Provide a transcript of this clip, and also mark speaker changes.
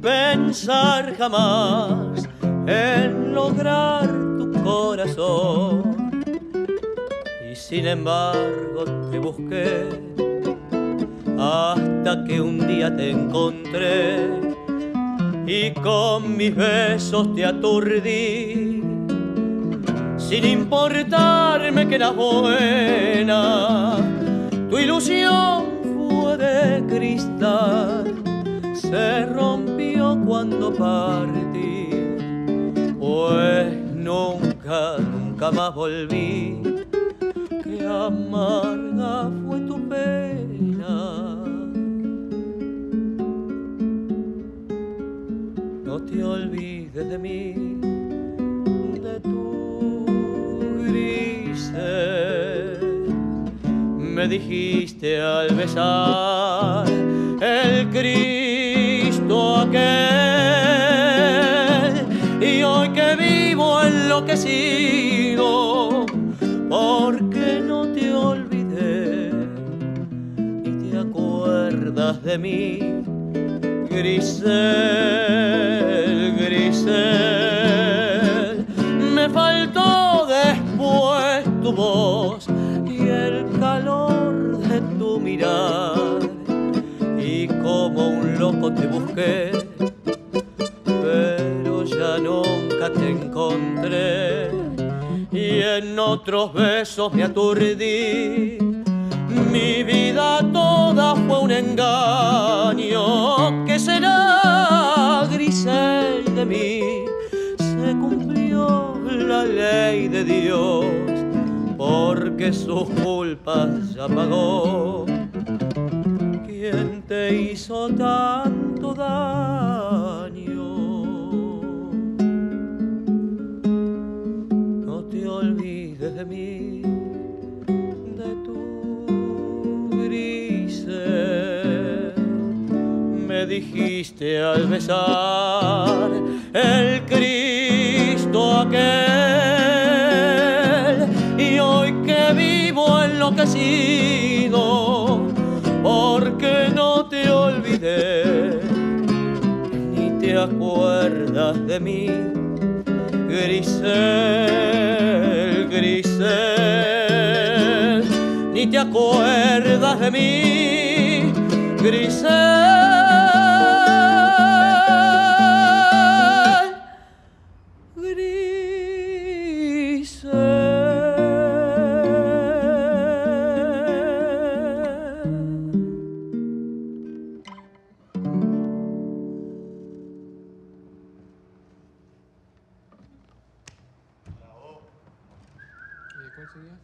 Speaker 1: pensar jamás en lograr tu corazón. Y sin embargo te busqué hasta que un día te encontré y con mis besos te aturdí. Sin importarme que eras buena, tu ilusión fue de cristal, se rompió cuando partí, pues nunca, nunca más volví. Que amarga fue tu pena. No te olvides de mí, de tu grises. Me dijiste al besar el Cristo enloquecido, porque no te olvidé y te acuerdas de mí, Grisel, Grisel. Me faltó después tu voz y el calor de tu mirar. Y como un loco te busqué, pero ya te encontré. Y en otros besos me aturdí. Mi vida toda fue un engaño. ¿Qué será, Grisel, de mí? Se cumplió la ley de Dios, porque sus culpas ya pagó. ¿Quién te hizo tanto daño? De tu grises. Me dijiste al besar el Cristo aquel. Y hoy que vivo enloquecido, porque no te olvidé, ni te acuerdas de mí. Grisel, Grisel, te acuerdas de mí, Grisel. Grisel.
Speaker 2: ¿Cuál sería?